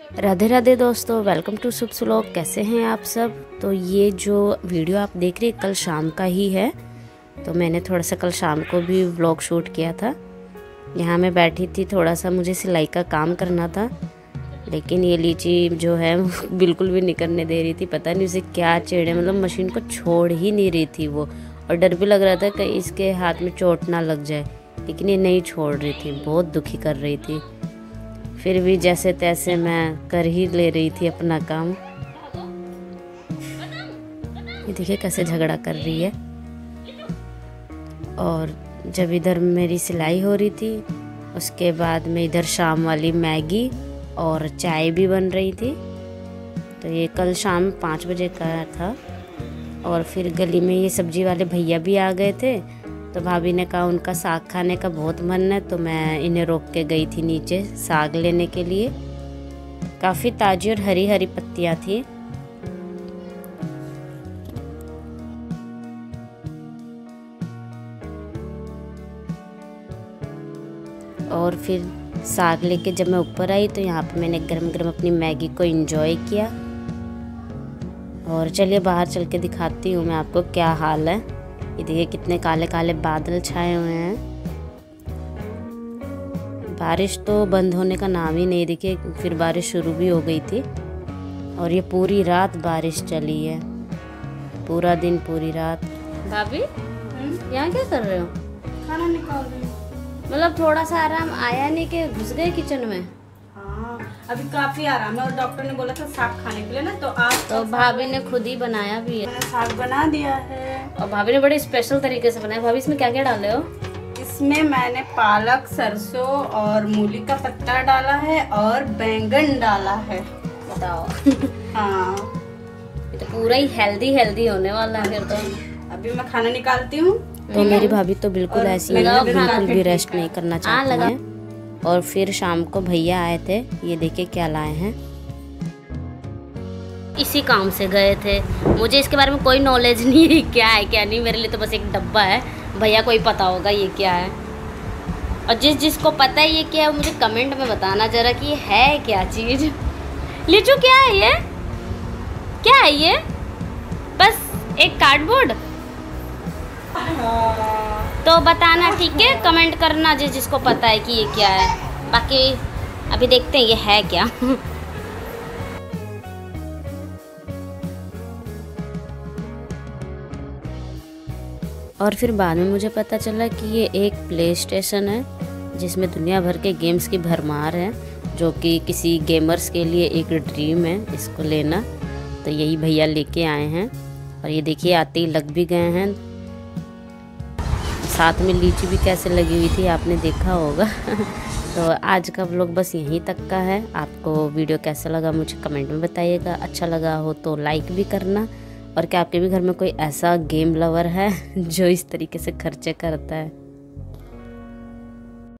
राधे राधे दोस्तों welcome to शुभ स्लोक कैसे हैं आप सब? तो ये जो वीडियो आप देख रहे कल शाम का ही है। तो मैंने थोड़ा सा कल शाम को भी व्लॉग शूट किया था। यहाँ मैं बैठी थी, थोड़ा सा मुझे सिलाई का काम करना था। लेकिन ये लीची जो है, बिल्कुल भी निकलने दे रही थी। पता नहीं उसे क्या चेड़े मतलब मशीन को छोड़ ही नहीं रही थी वो। और डर भी लग रहा था कि इसके हाथ में चोट ना लग जाए। लेकिन ये नहीं छोड़ रही थी, बहुत दुखी कर रही थी। फिर भी जैसे तैसे मैं कर ही ले रही थी अपना काम। ये देखिए कैसे झगड़ा कर रही है। और जब इधर मेरी सिलाई हो रही थी, उसके बाद में इधर शाम वाली मैगी और चाय भी बन रही थी। तो ये कल शाम पाँच बजे का था। और फिर गली में ये सब्ज़ी वाले भैया भी आ गए थे। तो भाभी ने कहा, उनका साग खाने का बहुत मन है तो मैं इन्हें रोक के गई थी नीचे साग लेने के लिए। काफ़ी ताज़ी और हरी हरी पत्तियाँ थी। और फिर साग लेके जब मैं ऊपर आई तो यहाँ पे मैंने गरम गरम अपनी मैगी को इंजॉय किया। और चलिए बाहर चल के दिखाती हूँ मैं आपको क्या हाल है। ये देखिए कितने काले काले बादल छाए हुए हैं। बारिश तो बंद होने का नाम ही नहीं देखिए फिर बारिश शुरू भी हो गई थी। और ये पूरी रात बारिश चली है। पूरा दिन पूरी रात। भाभी यहाँ क्या कर रहे हो? खाना निकाल रही मतलब थोड़ा सा आराम आया नहीं कि घुस गए किचन में? अभी काफ़ी आराम है और डॉक्टर ने बोला था साग खाने के लिए ना तो आज तो भाभी ने खुद ही बनाया भी है। साग बना दिया है। और भाभी ने बड़े स्पेशल तरीके से बनाया। भाभी इसमें क्या क्या डाले हो? इसमें मैंने पालक सरसों और मूली का पत्ता डाला है और बैंगन डाला है। बताओ। हाँ। ये तो पूरा ही हेल्दी हेल्दी होने वाला है फिर तो। अभी मैं खाना निकालती हूँ। तो मेरी भाभी तो बिल्कुल ऐसी है बिल्कुल भी रेस्ट नहीं करना चाहती लगा। हैं। और फिर शाम को भैया आए थे, ये देखिए क्या लाए हैं। इसी काम से गए थे। मुझे इसके बारे में कोई नॉलेज नहीं है क्या है, क्या नहीं। मेरे लिए तो बस एक डब्बा है। भैया को ही पता होगा ये क्या है। और जिस जिसको पता है ये क्या है मुझे कमेंट में बताना जरा कि है क्या चीज़। लिचू क्या है ये? क्या है ये? बस एक कार्डबोर्ड तो बताना ठीक है कमेंट करना जिस जिसको पता है कि ये क्या है। बाकी अभी देखते हैं, ये है क्या। और फिर बाद में मुझे पता चला कि ये एक प्ले स्टेशन है, जिसमें दुनिया भर के गेम्स की भरमार है, जो कि किसी गेमर्स के लिए एक ड्रीम है, इसको लेना। तो यही भैया लेके आए हैं। और ये देखिए, आते ही लग भी गए हैं। साथ में लीची भी कैसे लगी हुई थी आपने देखा होगा। तो आज का व्लॉग बस यहीं तक का है। आपको वीडियो कैसा लगा मुझे कमेंट में बताइएगा। अच्छा लगा हो तो लाइक भी करना। और क्या आपके भी घर में कोई ऐसा गेम लवर है जो इस तरीके से खर्चे करता है?